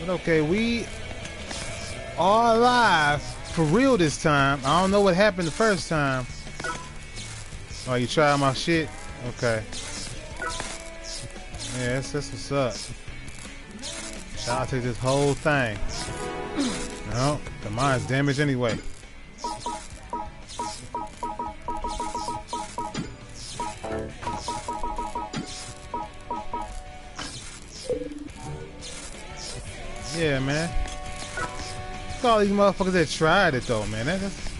But okay, we are alive for real this time. I don't know what happened the first time. Oh, you try my shit? Okay. Yeah, that's, that's what's up. Out to this whole thing. No, the mine's damaged anyway. Yeah, man. All these motherfuckers that tried it though, man. That, that's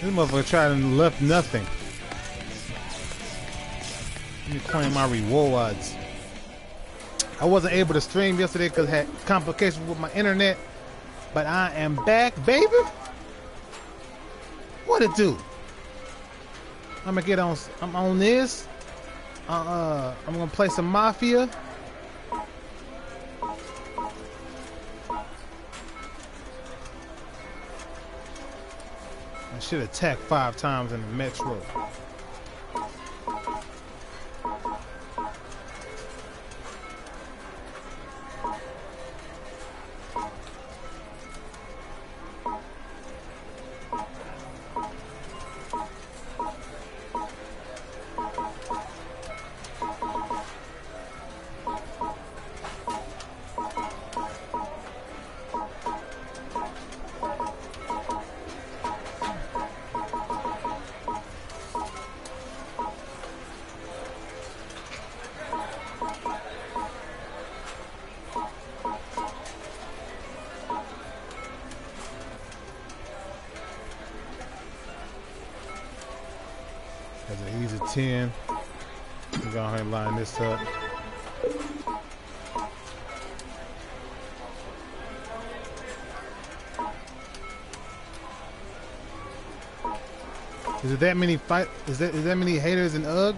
This motherfucker tried and left nothing. Let me claim my rewards. I wasn't able to stream yesterday because I had complications with my internet. But I am back, baby. What it do? I'm gonna get on. I'm on this. Uh, uh I'm gonna play some Mafia. I should attack five times in the metro. It that many fight? Is that is that many haters in UG?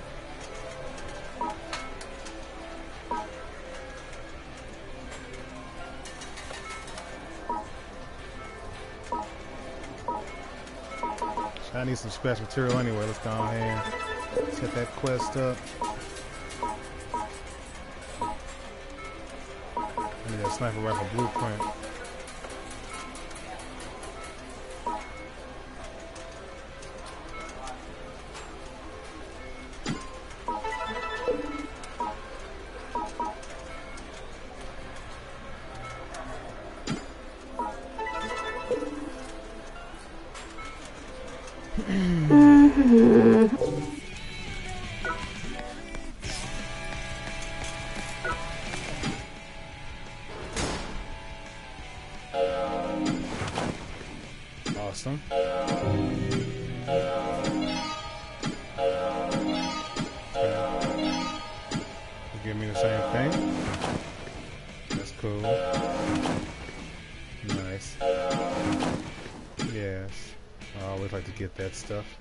I need some scratch material anyway. Let's go ahead set that quest up. I need that uh, sniper rifle blueprint. Stuff.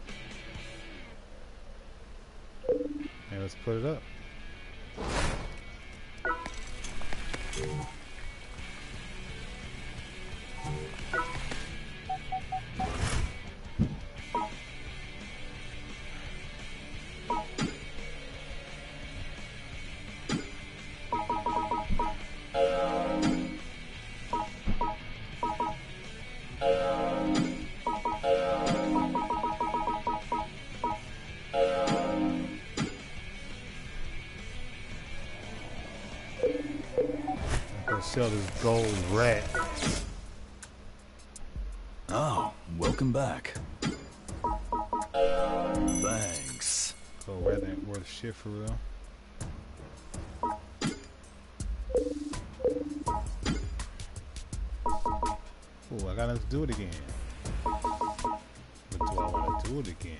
Sell this gold rat. Oh, welcome back. Thanks. Oh, gold rat ain't worth shit for real. Oh, I gotta do it again. But do I wanna do it again?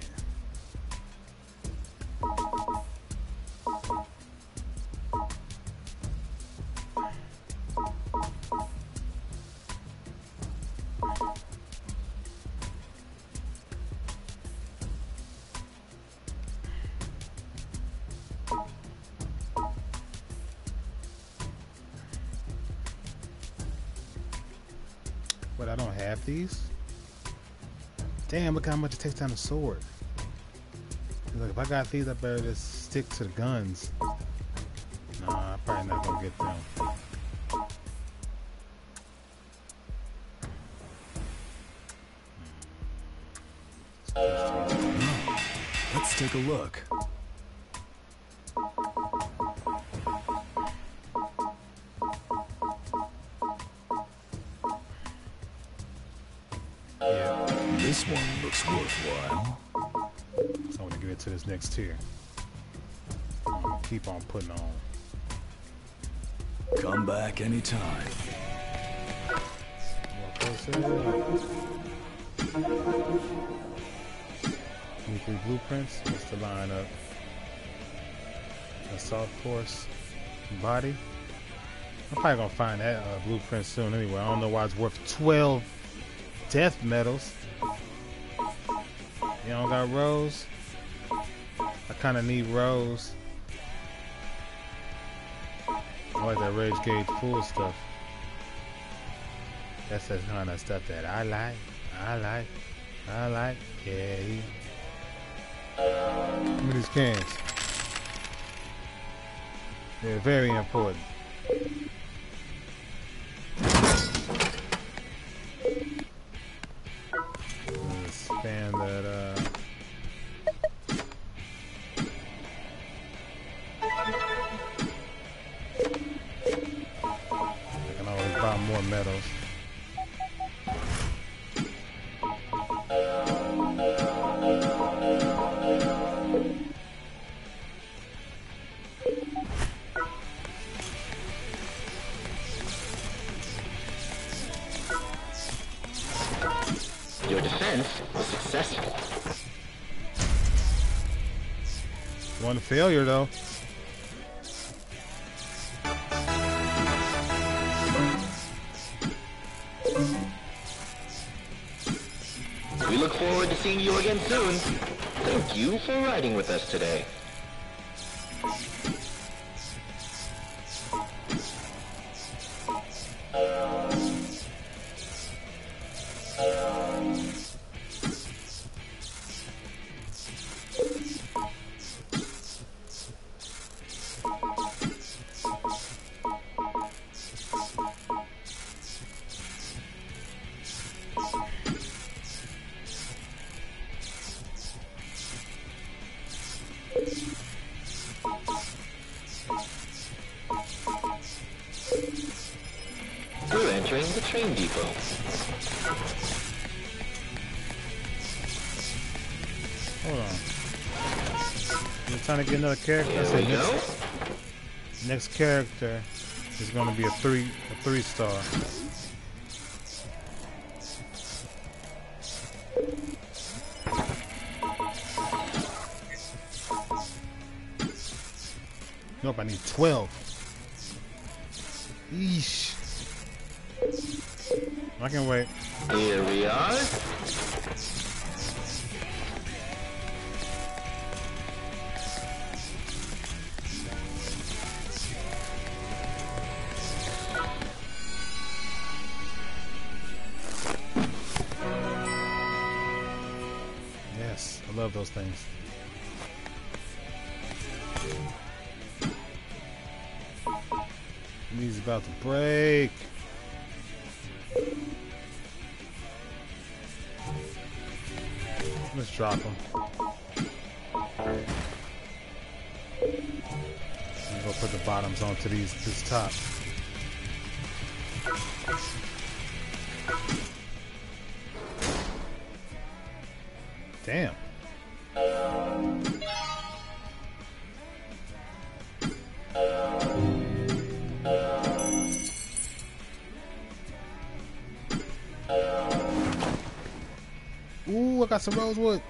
Have these. Damn, look how much it takes down the sword. Like if I got these, I better just stick to the guns. Nah, I'm probably not gonna get them. Let's take a look. So I want to get into this next tier. I'm gonna keep on putting on. Come back anytime. What was it? Weekly blueprints. What's the lineup? Assault force, body. I'm probably gonna find that uh, blueprint soon anyway. I don't know why it's worth 12 death metals. You don't got Rose? I kind of need Rose. I like that Rage Gauge full stuff. That's the kind of stuff that I like. I like. I like. Yeah. Look at these cans. They're very important. We're entering the train depot. Trying to get another character? I Here said we next, next character is gonna be a three a three star. Nope, I need twelve. Yeesh. I can wait. Here we are. I'm gonna put the bottoms onto these this top. Damn. Ooh, I got some rosewood.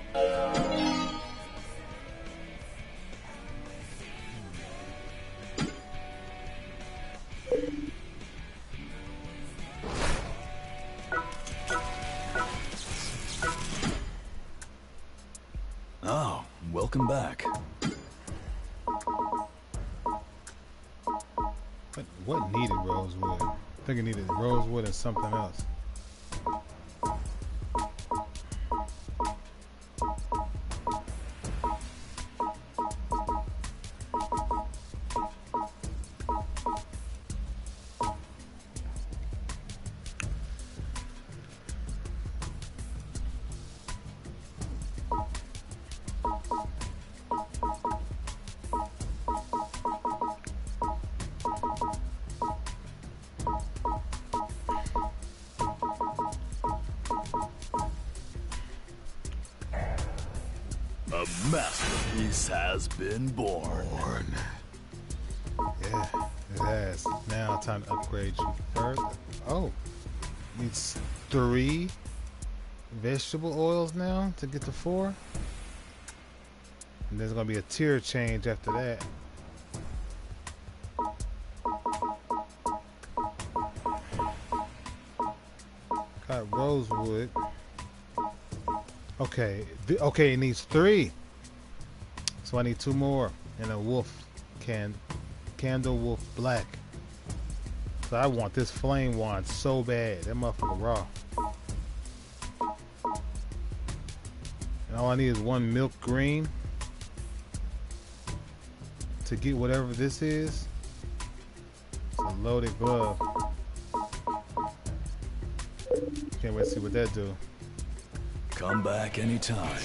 Something masterpiece has been born. Yeah, it has. Now time to upgrade you further. Oh, needs three vegetable oils now to get to four. And there's gonna be a tier change after that. Got rosewood. Okay, okay, it needs three. So I need two more and a wolf can candle wolf black. So I want this flame wand so bad. That motherfucker raw. And all I need is one milk green to get whatever this is. It's a loaded glove. Can't wait to see what that do. Come back anytime.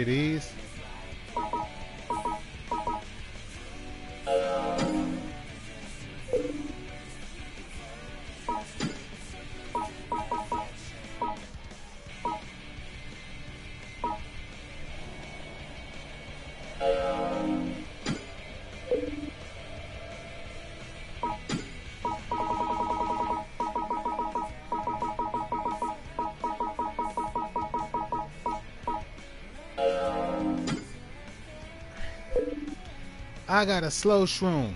Three. I got a slow shroom.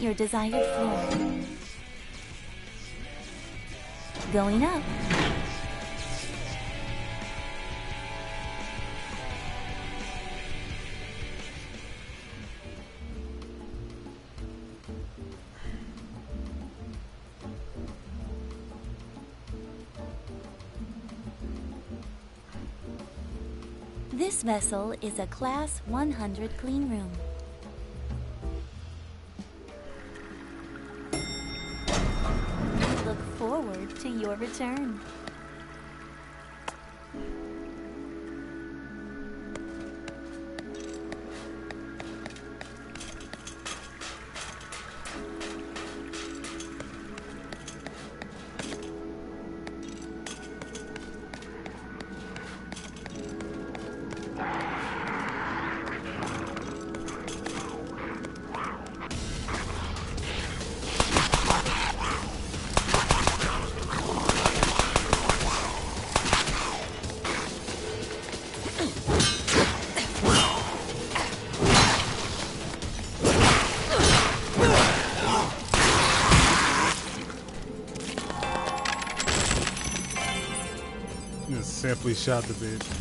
Your desired floor. Going up. This vessel is a Class 100 clean room. Your return. We shot the bitch.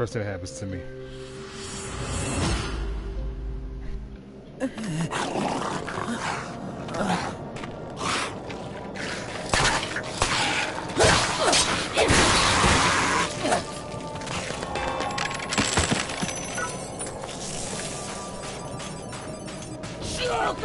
first thing that happens to me. Shoot,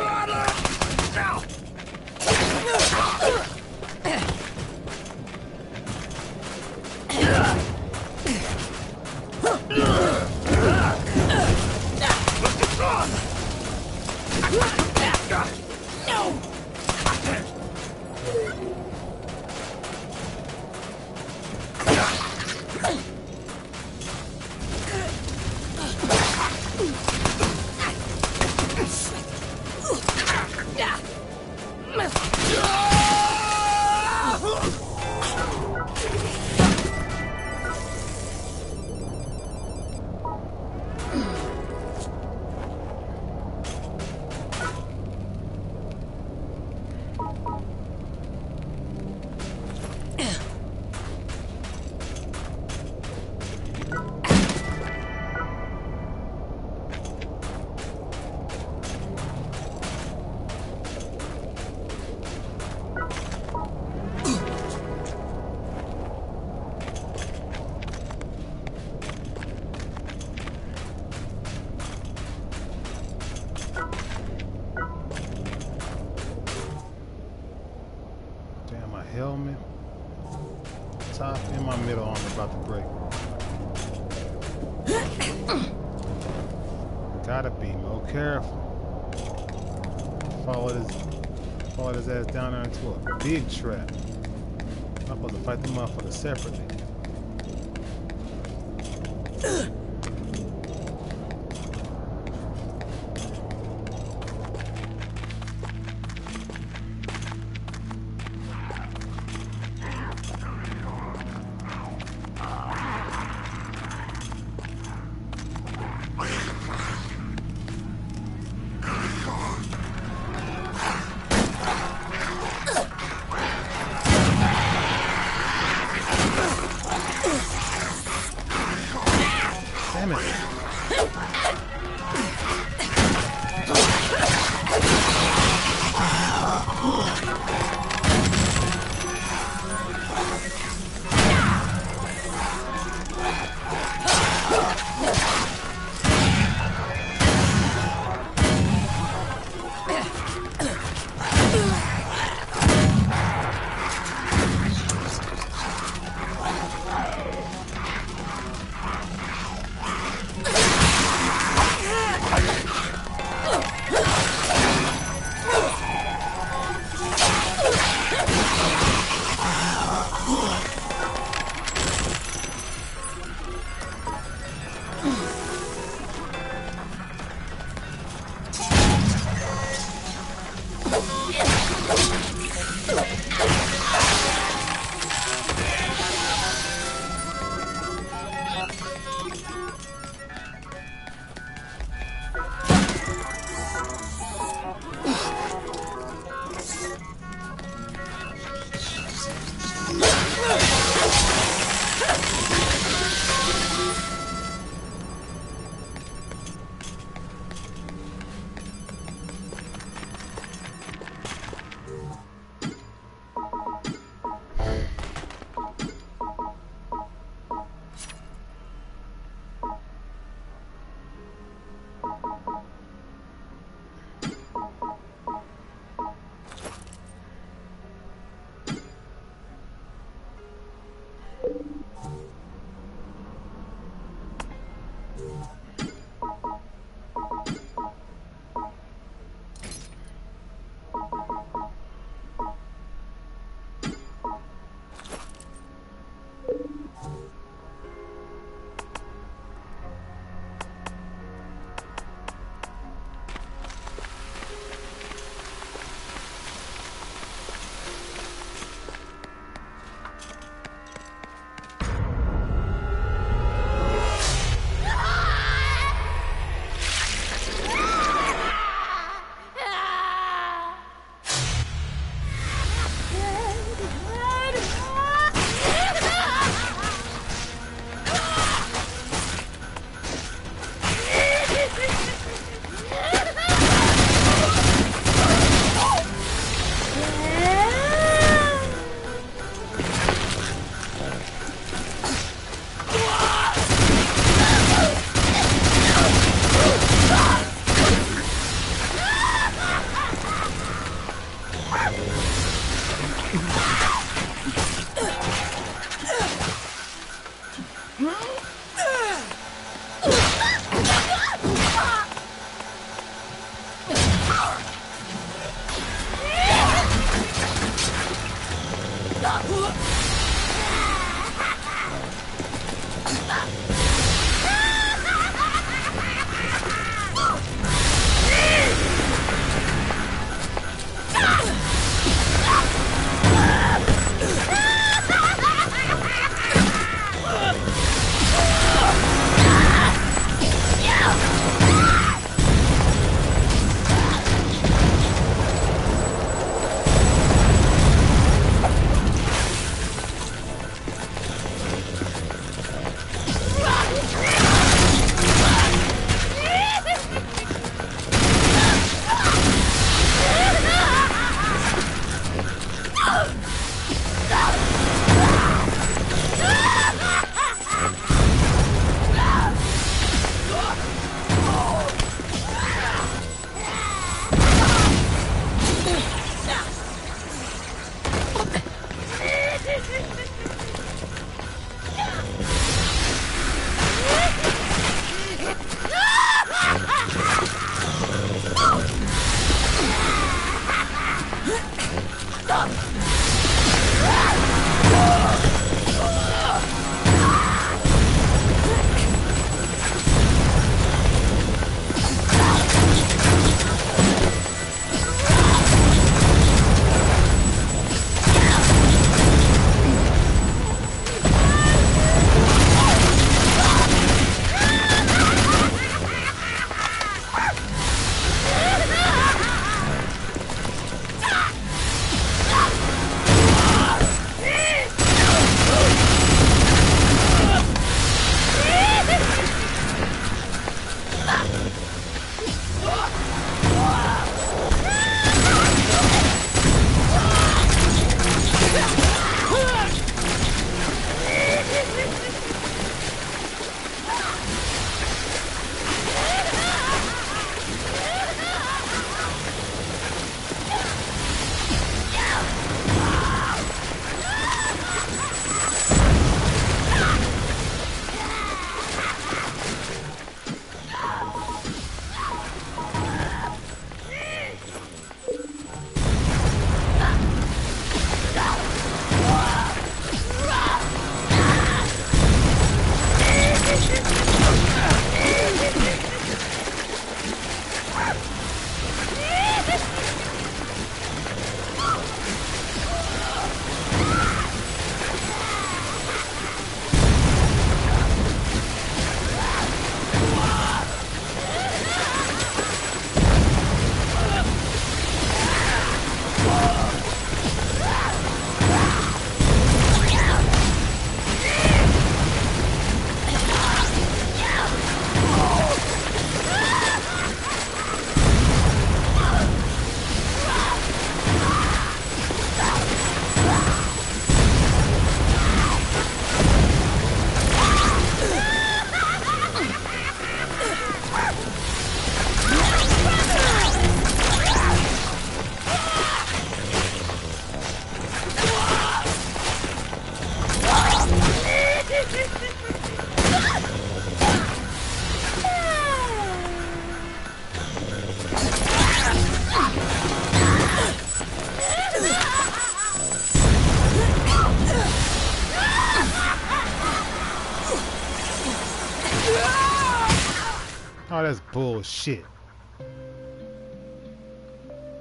bullshit.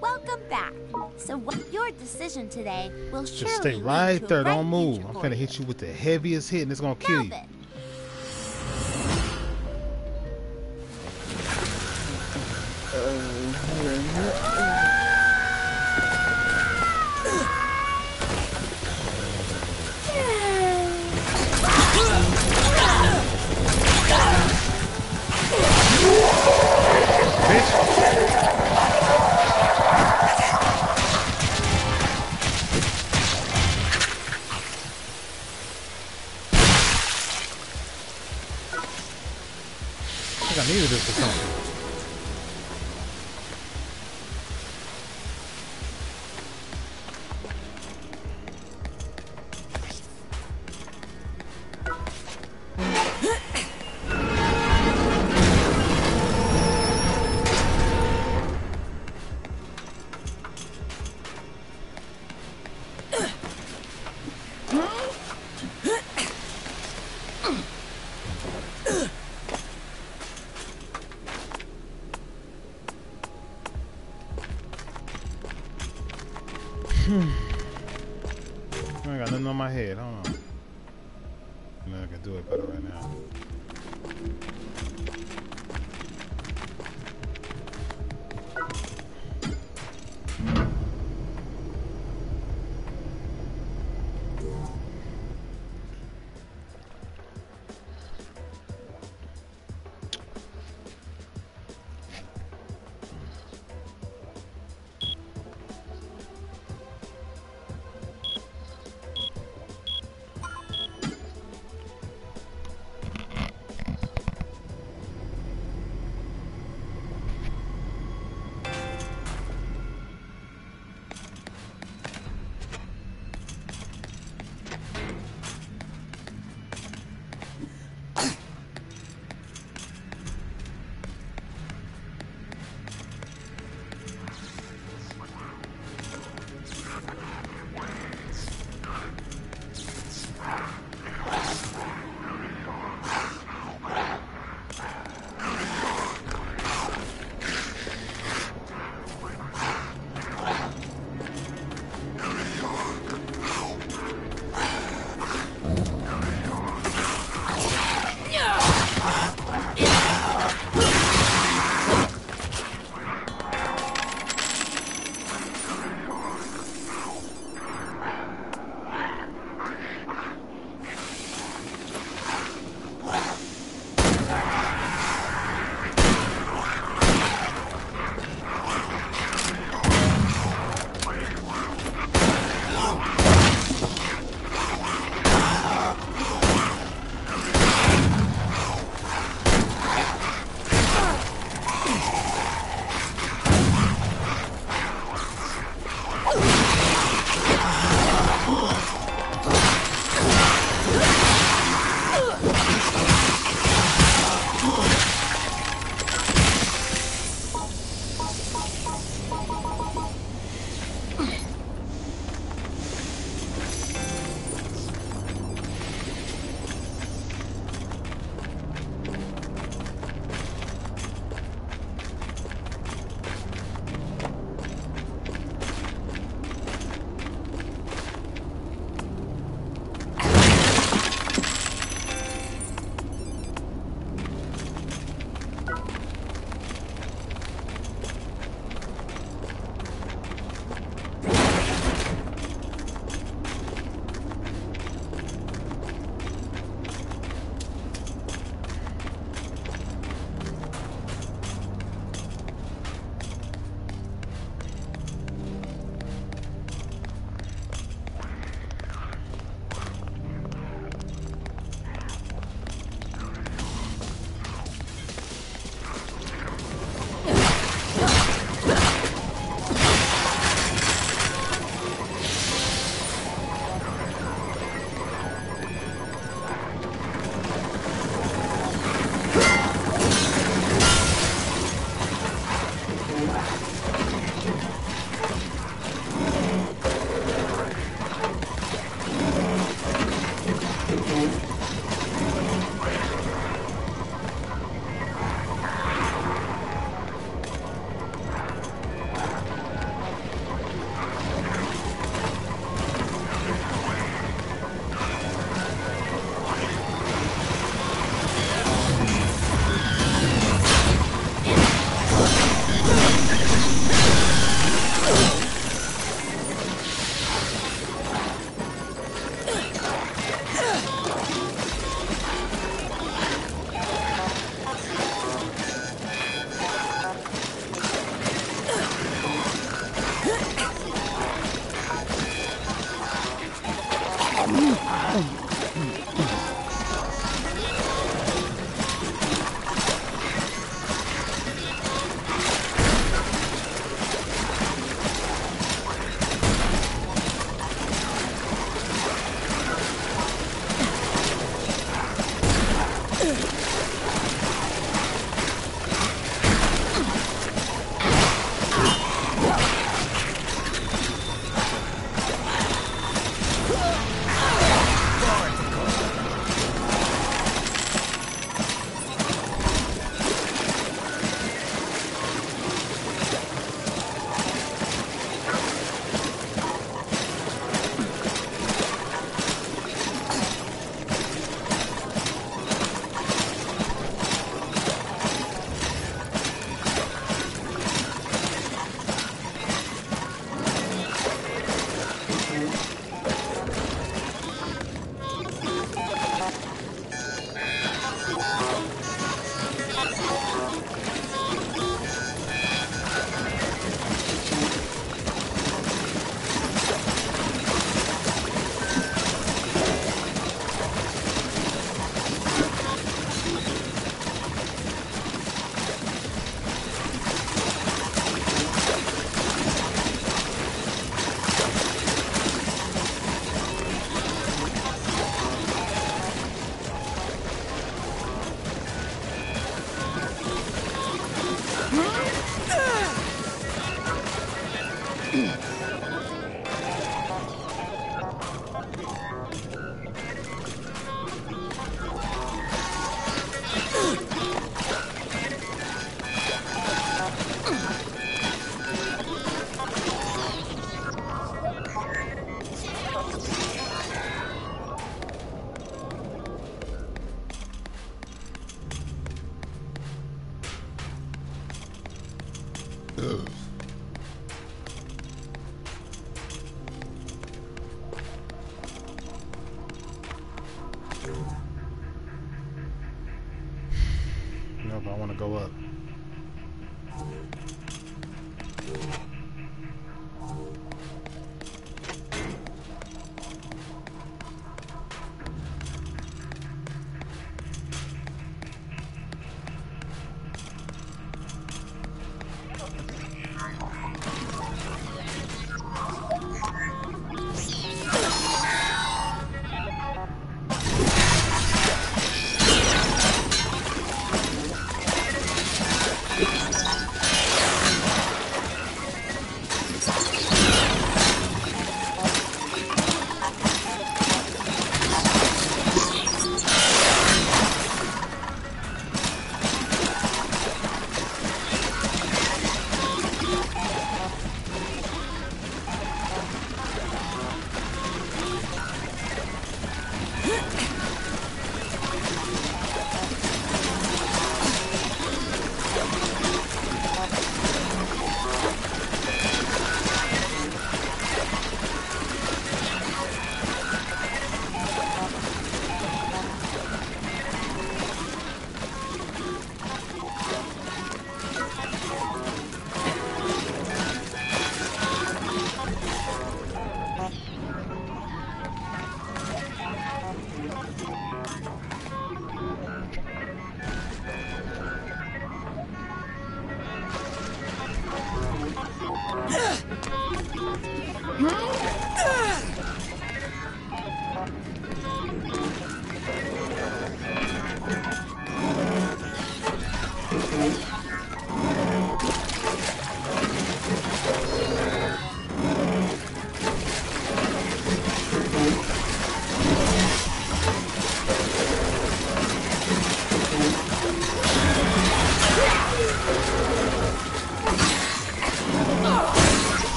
Welcome back. So what your decision today will surely Just stay right there. Don't move. I'm gonna hit you with the heaviest hit, and it's gonna kill you. I think I needed this for something. I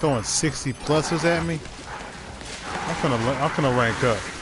throwing 60 pluses at me. I'm gonna I'm gonna rank up.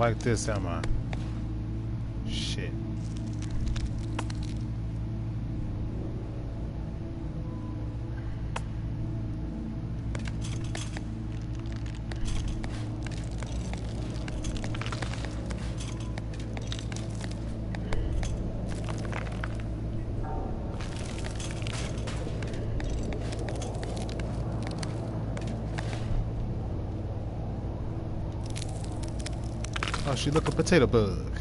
Like this, am I? Shit. Oh, she look a potato bug.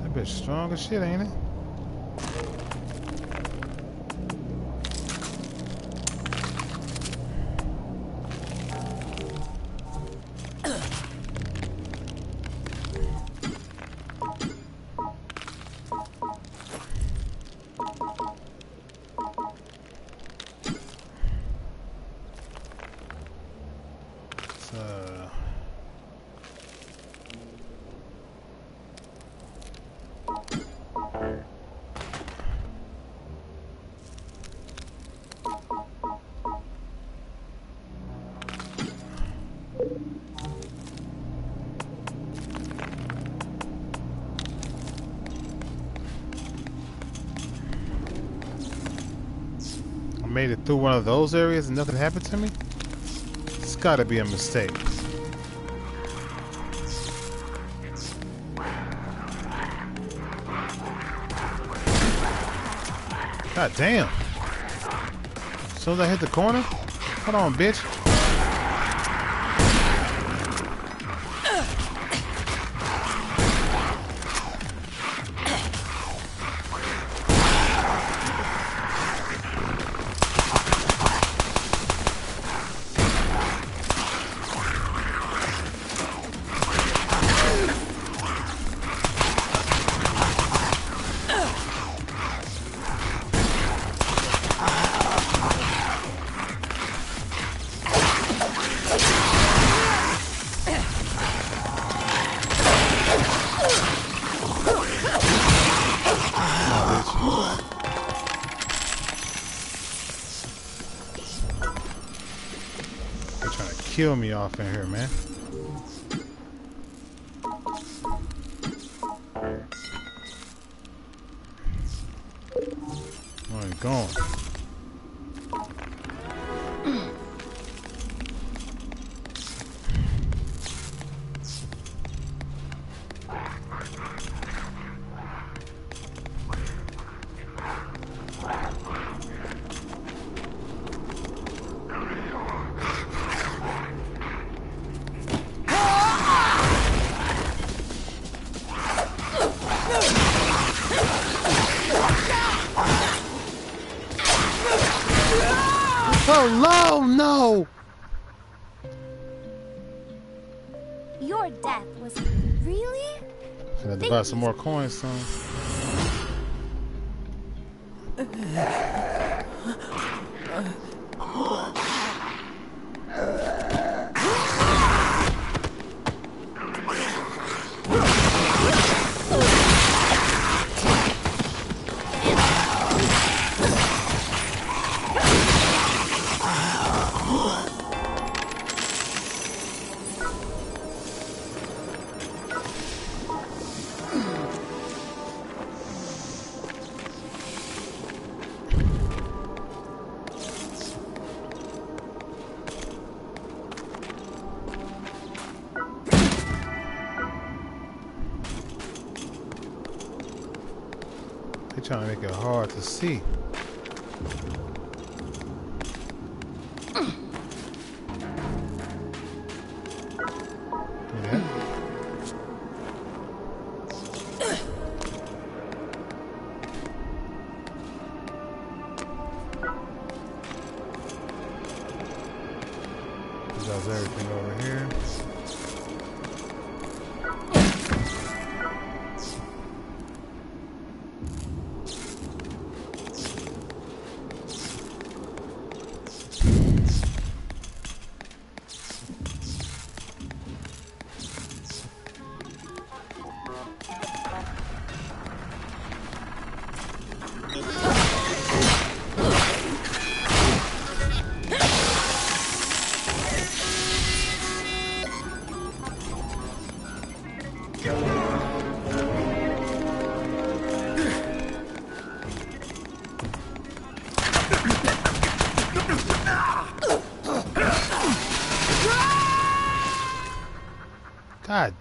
That bitch strong as shit, ain't it? Through one of those areas and nothing happened to me? It's gotta be a mistake. God damn. As soon as I hit the corner? Hold on, bitch. Oh, no, no! Your death was really? I had to buy some more coins, son.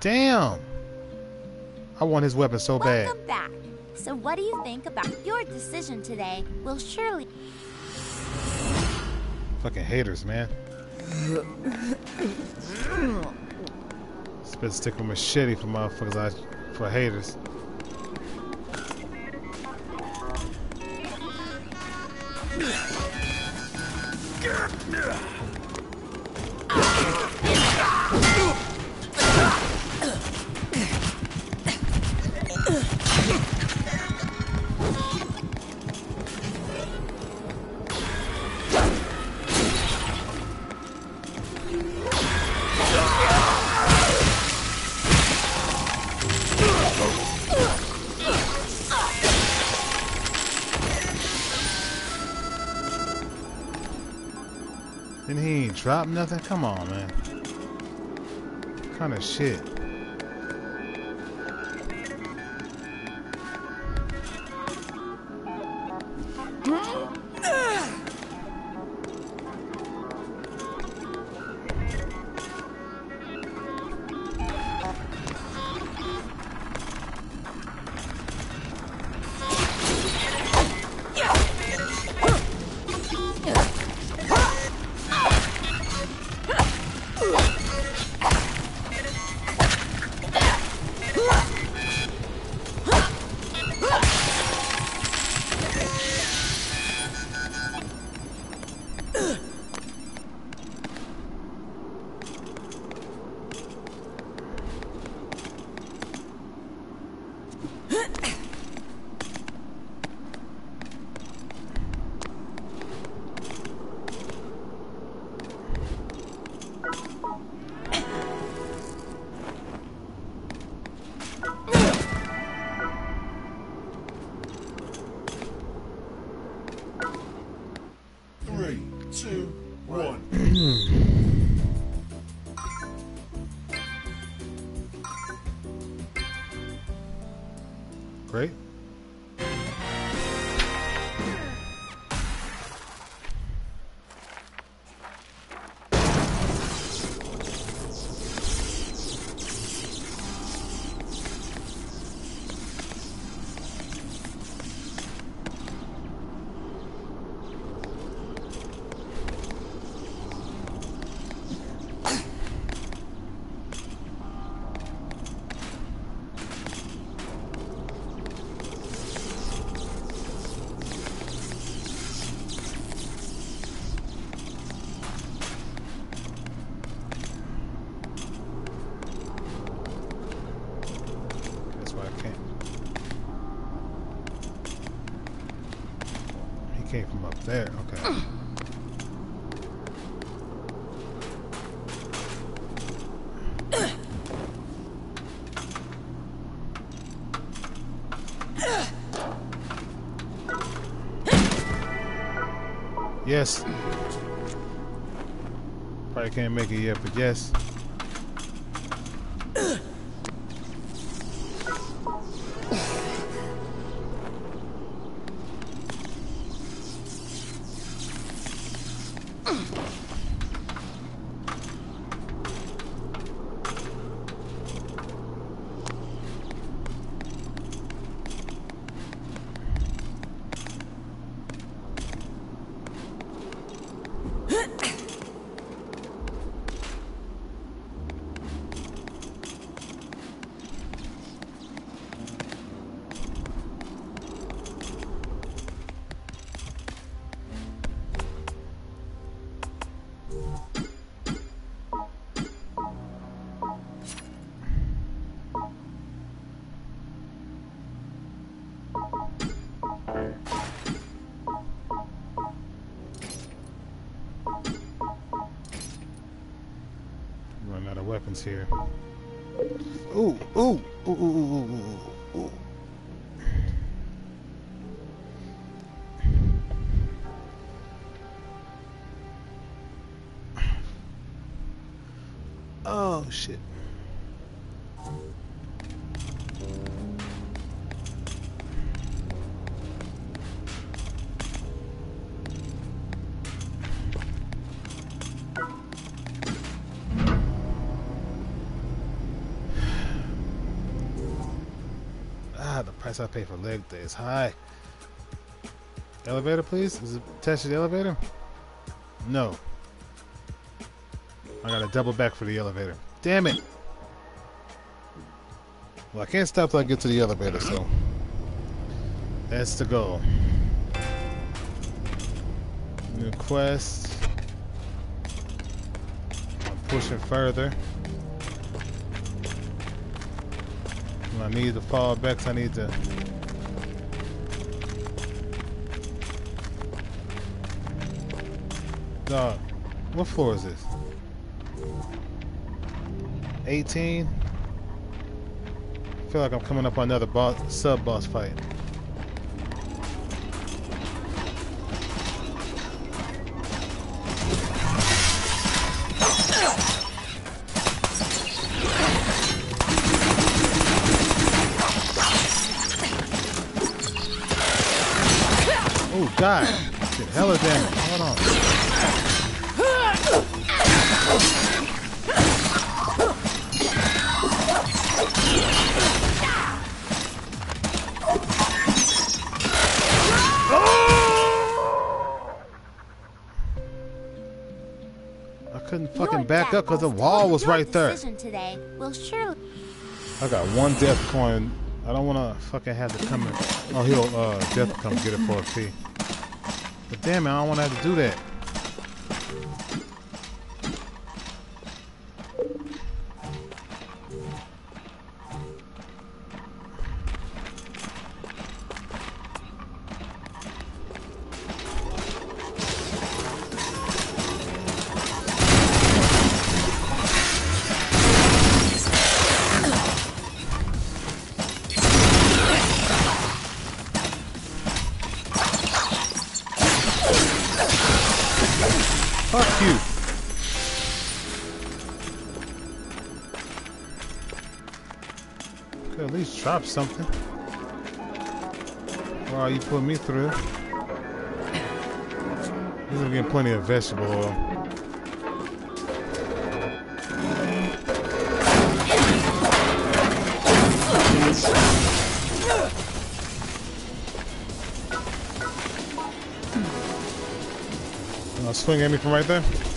Damn. I want his weapon so bad. Welcome back. So what do you think about your decision today will surely Fucking haters, man. Spit stick with machete for motherfuckers, I, for haters. Nothing? Come on, man. kind of shit. Yes. Probably can't make it yet, but yes. I pay for leg days. high. Elevator, please? Is it attached to the elevator? No. I gotta double back for the elevator. Damn it! Well, I can't stop till I get to the elevator, so that's the goal. New quest. I'm pushing further. I need the fall back, I need to. Dog, what floor is this? 18? I feel like I'm coming up on another boss, sub boss fight. The wall was right there. today will surely I got one death coin. I don't want to fucking have to come in. Oh, he'll uh, death come get it for a fee. But damn it, I don't want to have to do that. Put me through. This is getting plenty of vegetable oil. Swing at me from right there.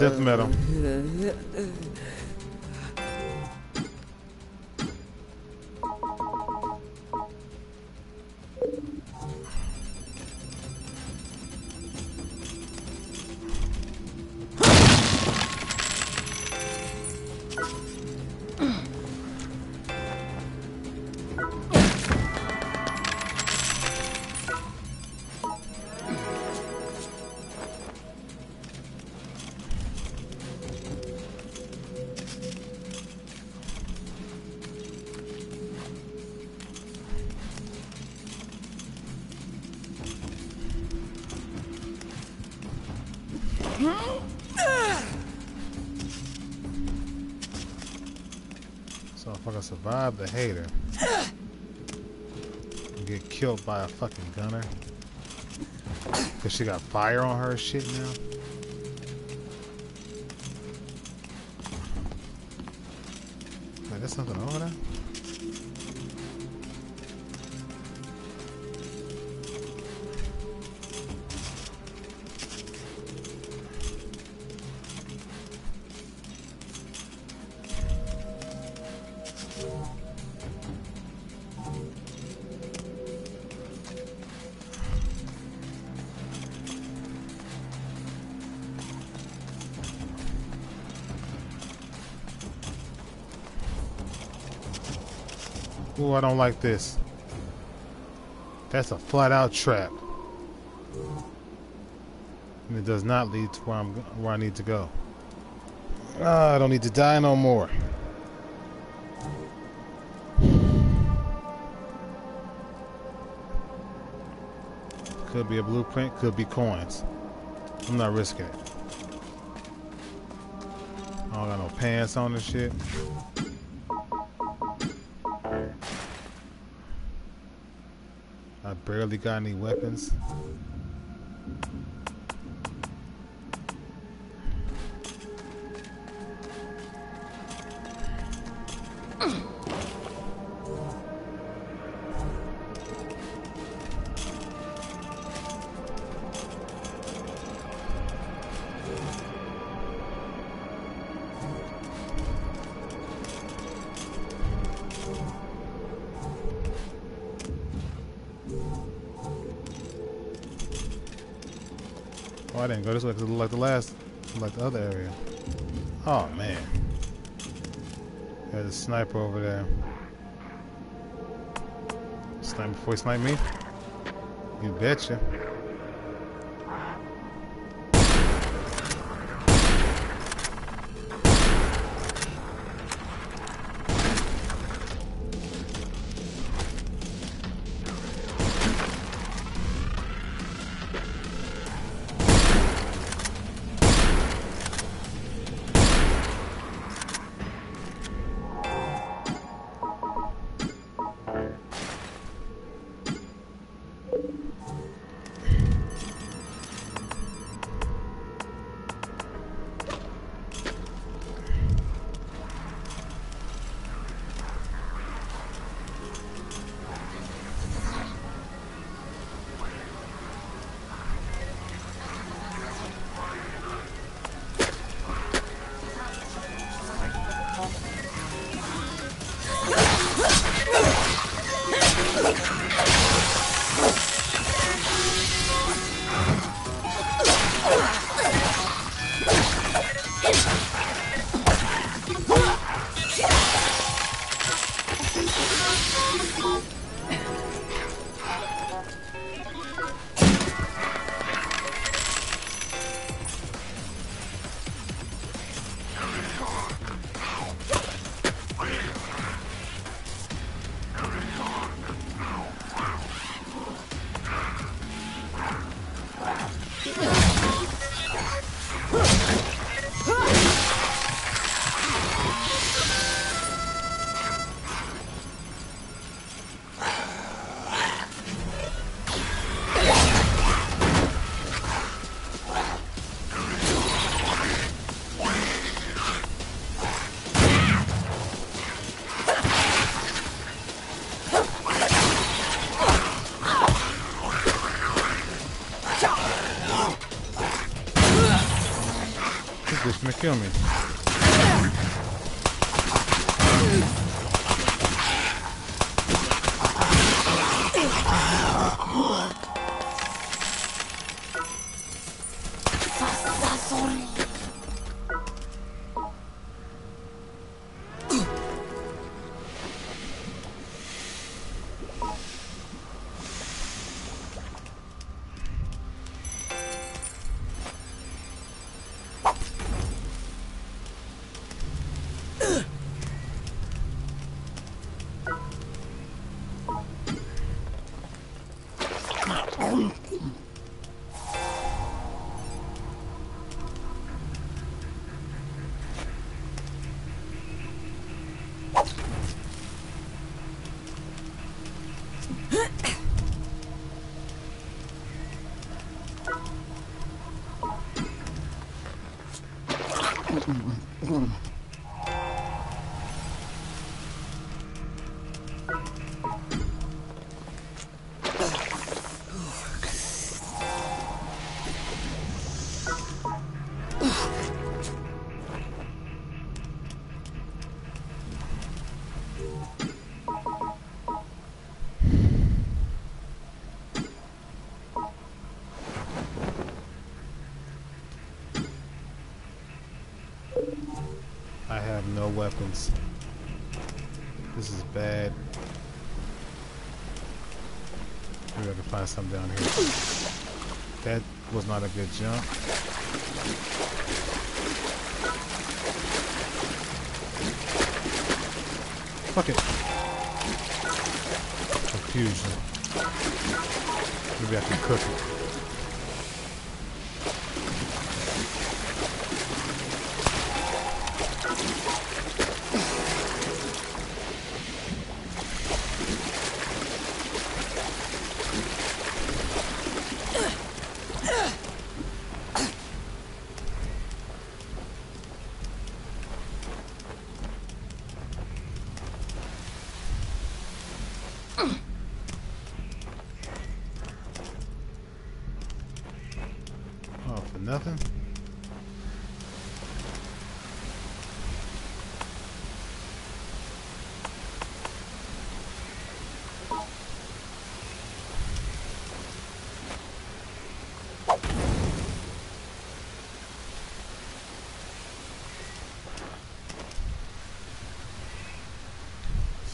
One last survive the hater get killed by a fucking gunner. Cause she got fire on her shit now. Ooh, I don't like this. That's a flat out trap. And it does not lead to where I'm where I need to go. Ah, I don't need to die no more. Could be a blueprint, could be coins. I'm not risking it. I don't got no pants on and shit. Barely got any weapons. Sniper over there. Snipe before he snipe me? You betcha. Kill me. Weapons. This is bad. I can find something down here. That was not a good jump. Fuck it. Confusion. Maybe I can cook it. Oh, for nothing?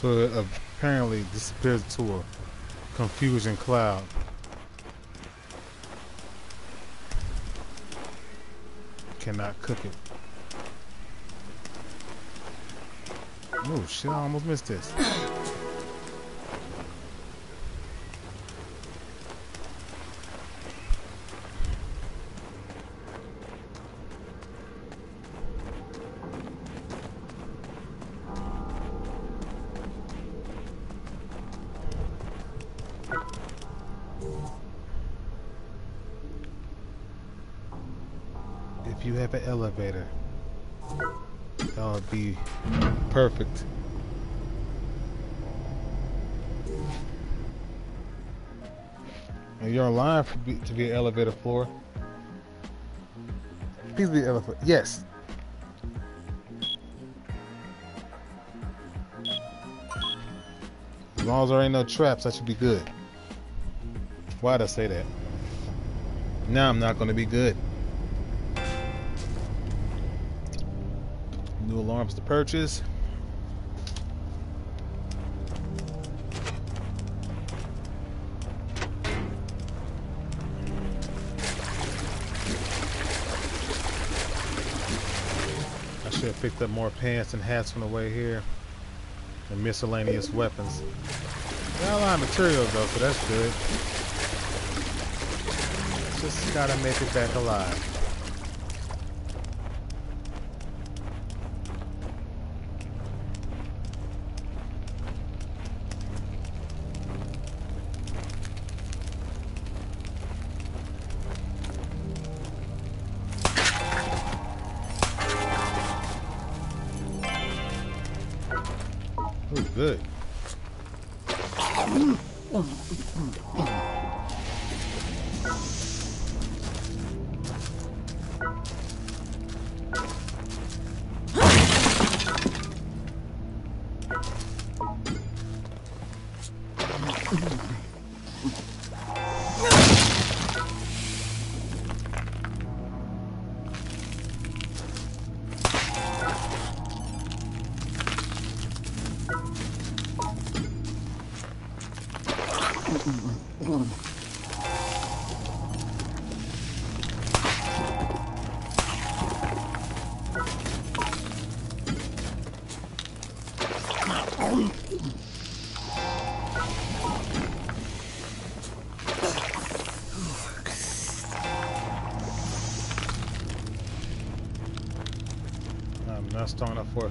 Apparently disappears to a confusion cloud. Cannot cook it. Oh shit, I almost missed this. For be, to be an elevator floor. Please be elevator. Yes. As long as there ain't no traps, that should be good. Why'd I say that? Now I'm not going to be good. New alarms to purchase. Picked up more pants and hats on the way here. And miscellaneous weapons. Got a lot of material though, so that's good. Just gotta make it back alive.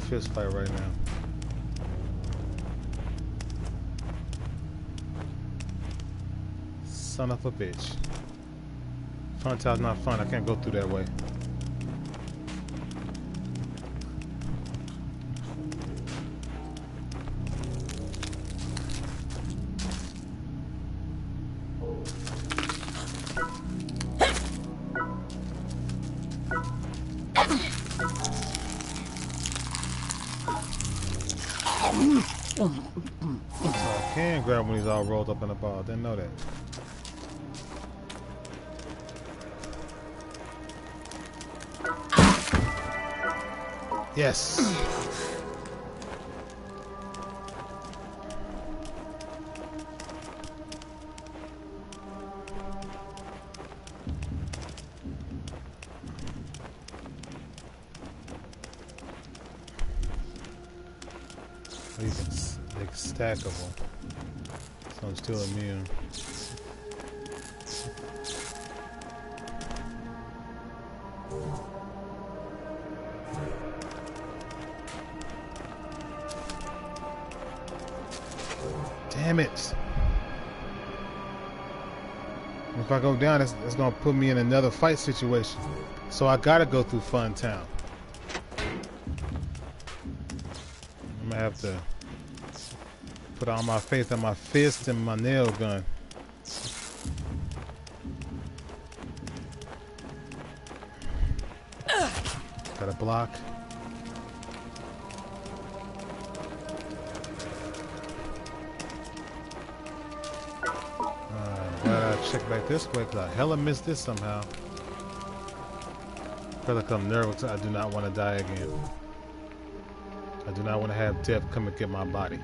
Fist fight right now. Son of a bitch. Fun time's not fun. I can't go through that way. So I can grab when he's all rolled up in a ball. Didn't know that. Yes. Them. So I'm still immune. Damn it. If I go down, it's, it's gonna put me in another fight situation. So I gotta go through Fun Town. I'm gonna have to put all my faith in my fist and my nail gun. Got a block. I checked back this way because I hella missed this somehow. feel like I'm nervous. I do not want to die again. I do not want to have death come and get my body.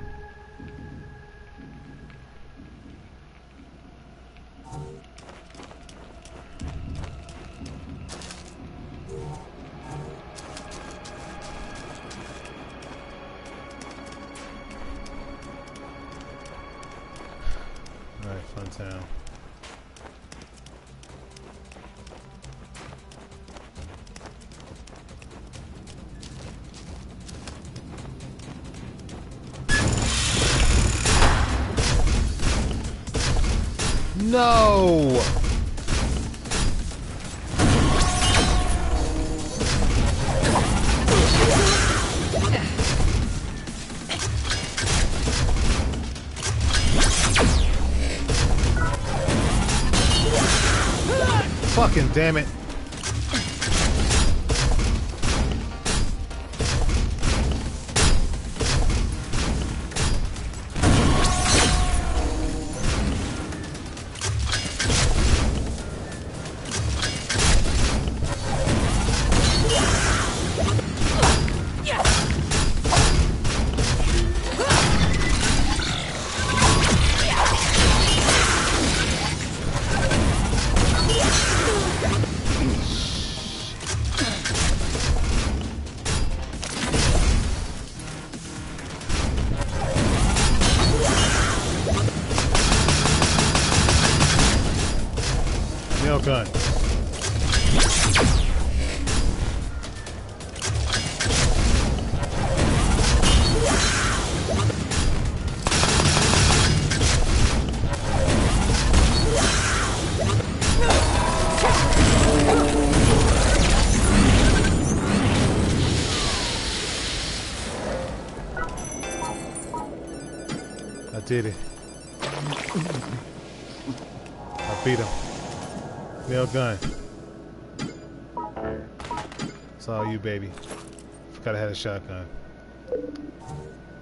Had a shotgun.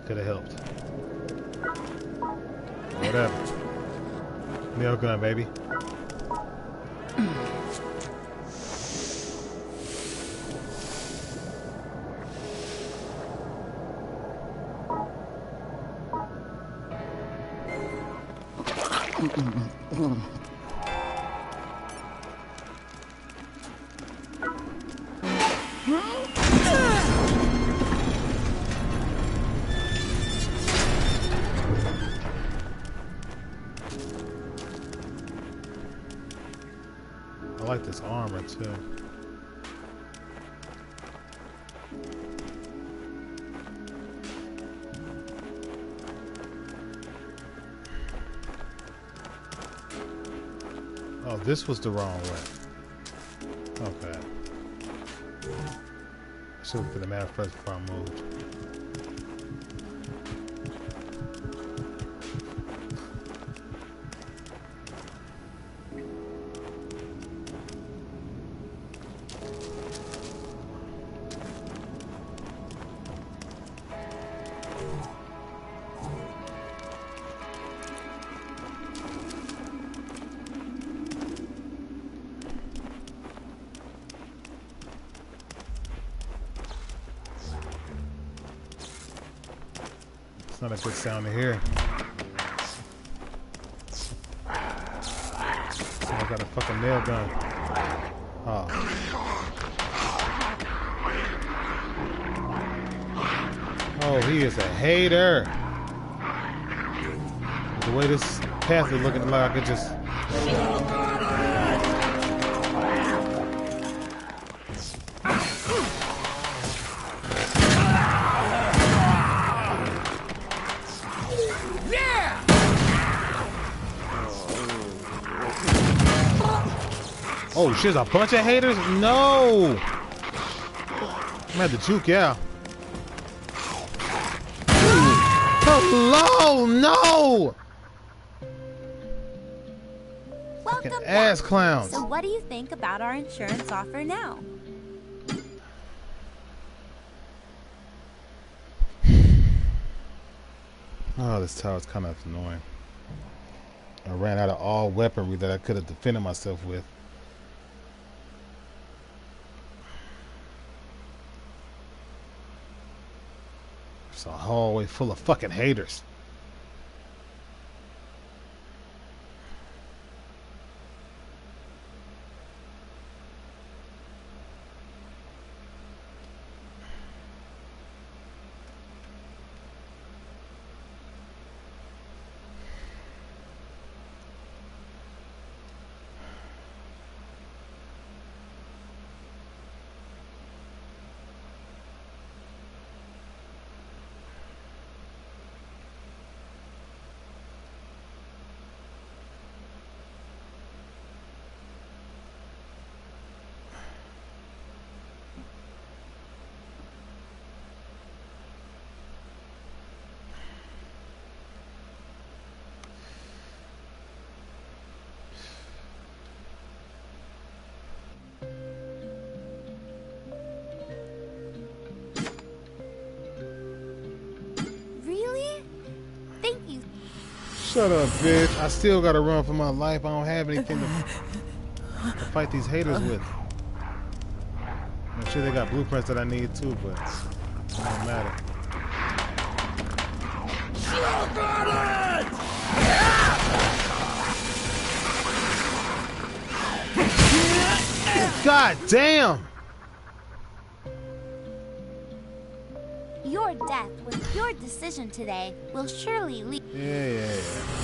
Could have helped. Whatever. Nail gun, baby. Too. Oh, this was the wrong way. Okay. Have put the map first before I moved. Not good sound to hear. I got a fucking nail gun. Oh. Oh, he is a hater. The way this path is looking like I could just Shit, a bunch of haters? No! I'm at the juke, yeah. Hello, no! Welcome Fucking ass clowns. So what do you think about our insurance offer now? Oh, this tower's kind of annoying. I ran out of all weaponry that I could have defended myself with. Hallway full of fucking haters. Shut up, bitch. I still gotta run for my life. I don't have anything to, to fight these haters with. I'm sure they got blueprints that I need too, but it don't matter. God damn! Your death was your decision today will surely lead. Yeah, yeah, yeah.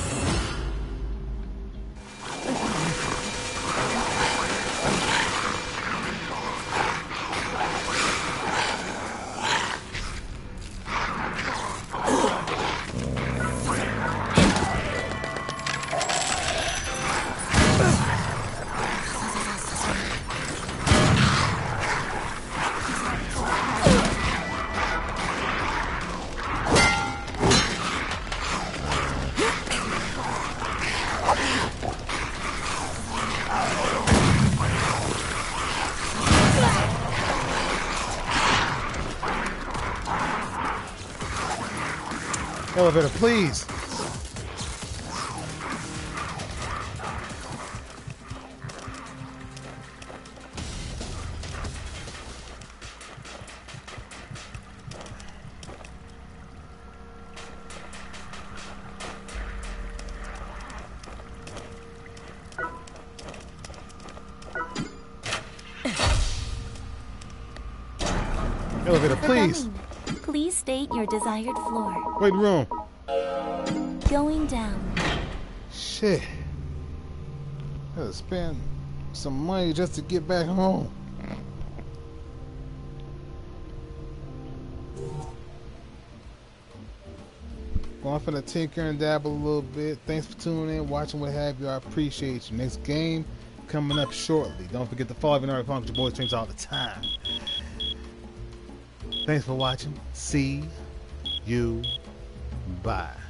Elevator, please. Elevator, please. Please state your desired floor. Wait room. Shit. Gotta spend some money just to get back home. Going the tinker and dabble a little bit. Thanks for tuning in, watching, what have you. I appreciate you. Next game coming up shortly. Don't forget to follow me on Punk. Your boy streams all the time. Thanks for watching. See you. Bye.